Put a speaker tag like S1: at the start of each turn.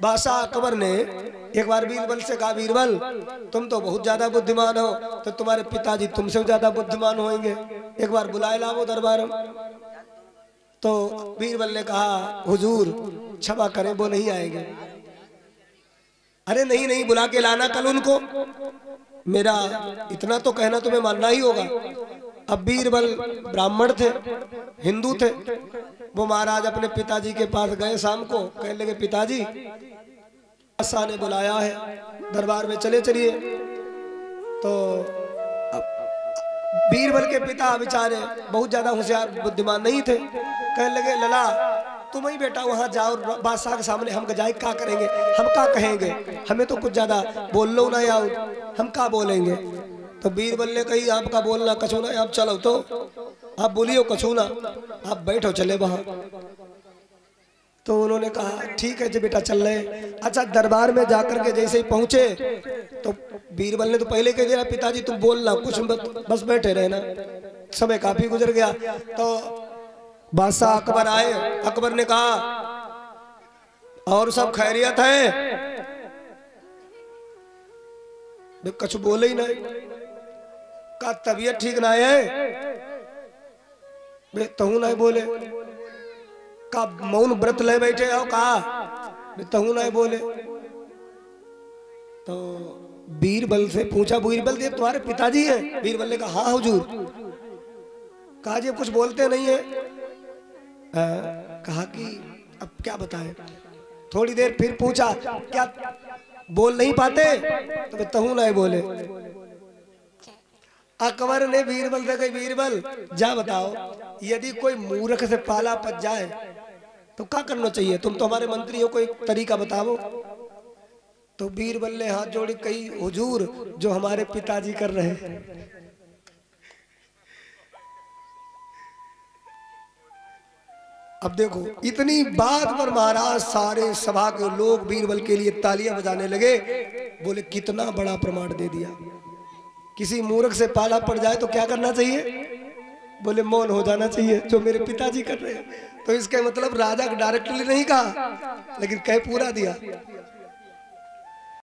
S1: बादशाह अकबर ने एक बार बीरबल से कहा, बीरबल, तुम तो बहुत ज़्यादा बुद्धिमान हो तो तुम्हारे पिताजी तुमसे ज़्यादा बुद्धिमान होंगे एक बार बुलाए लाओ दरबार। तो बीरबल ने कहा, हुजूर, क्षमा करें, वो नहीं आएँगे। अरे नहीं नहीं, बुला के लाना कल उनको। मेरा इतना तो कहना तुम्हें मानना ही होगा। अब बीरबल ब्राह्मण थे, हिंदू थे। वो महाराज अपने पिताजी के पास गए शाम को, कहने लगे, पिताजी शाह ने बुलाया है, दरबार में चले चलिए। तो बीरबल के पिता बेचारे बहुत ज़्यादा होशियार, बुद्धिमान नहीं थे। कहने लगे, लला, तुम ही बेटा वहाँ जाओ, बादशाह के सामने हम जाए क्या करेंगे? हम क्या कहेंगे? हमें तो कुछ ज़्यादा बोल लो ना आओ हम क्या बोलेंगे? तो बीरबल ने कही, आपका बोलना कछू ना आप चलो तो। आप बोलियो कछू ना आप बैठो, चले वहाँ। तो उन्होंने कहा, ठीक है जी बेटा, चल रहे अच्छा दरबार में जाकर के जैसे ही पहुँचे तो बीरबल ने तो पहले कह दिया, पिताजी, तुम बोलना, कुछ बस बैठे रहना। समय काफ़ी गुजर गया। तो बादशाह अकबर आए। अकबर ने कहा, और सब खैरियत है? कुछ बोले ही नहीं। का तबीयत ठीक ना है? वे तहू नहीं बोले। का मौन व्रत ले बैठे हो वे तहू नहीं बोले। तो बीरबल से पूछा बीरबल देव तुम्हारे पिताजी हैं? बीरबल ने कहा हाँ हुजूर। कहा जी कुछ बोलते नहीं है। आ, कहा कि अब क्या बताएँ? थोड़ी देर फिर पूछा क्या बोल नहीं पाते? तो तहू नहीं बोले। अकबर ने बीरबल से कही बीरबल जा बताओ, यदि कोई मूर्ख से पाला पच जाए तो क्या करना चाहिए? तुम तो हमारे मंत्री हो कोई तरीका बताओ। तो बीरबल ने हाथ जोड़ी कई हुजूर, जो हमारे पिताजी कर रहे हैं। अब देखो, इतनी बात पर महाराज सारे सभा के लोग बीरबल के लिए तालियाँ बजाने लगे। बोले, कितना बड़ा प्रमाण दे दिया। किसी मूर्ख से पाला पड़ जाए तो क्या करना चाहिए? बोले, मौन हो जाना चाहिए, जो मेरे पिताजी कर रहे हैं। तो इसका मतलब राजा को डायरेक्टली नहीं कहा, लेकिन कह पूरा दिया।